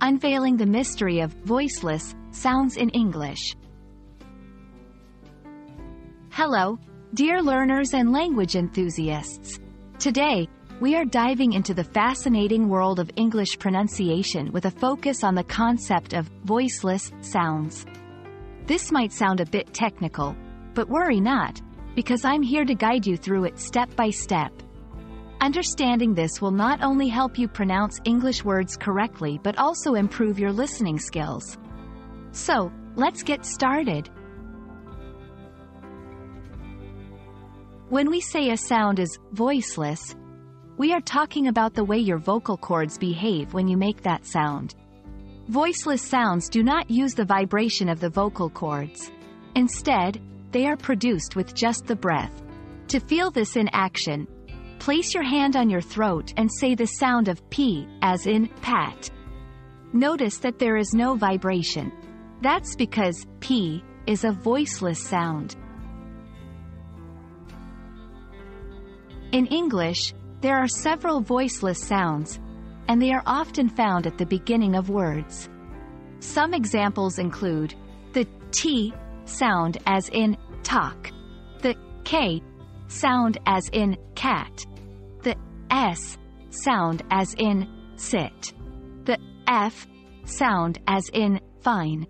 unveiling the mystery of voiceless sounds in English. Hello, dear learners and language enthusiasts. Today, we are diving into the fascinating world of English pronunciation with a focus on the concept of voiceless sounds. This might sound a bit technical, but worry not, because I'm here to guide you through it step by step. Understanding this will not only help you pronounce English words correctly but also improve your listening skills. So, let's get started. When we say a sound is voiceless, we are talking about the way your vocal cords behave when you make that sound. Voiceless sounds do not use the vibration of the vocal cords. Instead, they are produced with just the breath. To feel this in action, place your hand on your throat and say the sound of P, as in pat. Notice that there is no vibration. That's because P is a voiceless sound. In English, there are several voiceless sounds, and they are often found at the beginning of words. Some examples include the T sound as in talk, the K sound as in cat, the S sound as in sit, the F sound as in fine,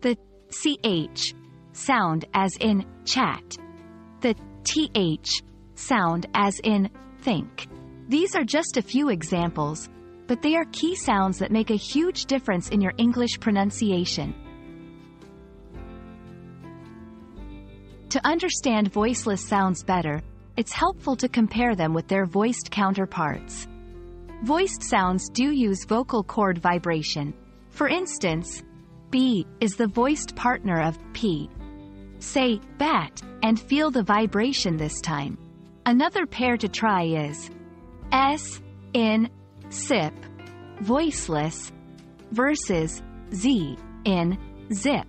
the CH sound as in chat, the TH sound as in think. These are just a few examples, but they are key sounds that make a huge difference in your English pronunciation. To understand voiceless sounds better, it's helpful to compare them with their voiced counterparts. Voiced sounds do use vocal cord vibration. For instance, B is the voiced partner of P. Say bat and feel the vibration this time. Another pair to try is S in sip, voiceless, versus Z in zip,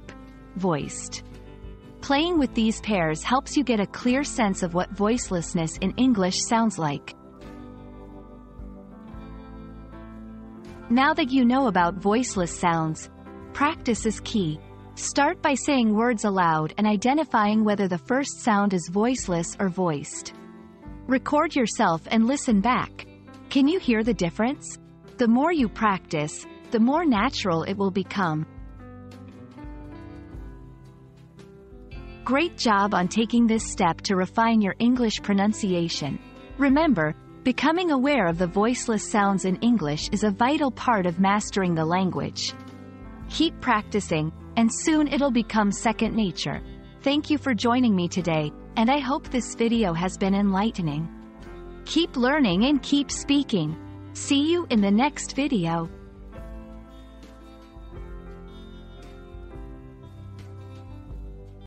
voiced. Playing with these pairs helps you get a clear sense of what voicelessness in English sounds like. Now that you know about voiceless sounds, practice is key. Start by saying words aloud and identifying whether the first sound is voiceless or voiced. Record yourself and listen back. Can you hear the difference? The more you practice, the more natural it will become. Great job on taking this step to refine your English pronunciation. Remember, becoming aware of the voiceless sounds in English is a vital part of mastering the language. Keep practicing, and soon it'll become second nature. Thank you for joining me today, and I hope this video has been enlightening. Keep learning and keep speaking. See you in the next video.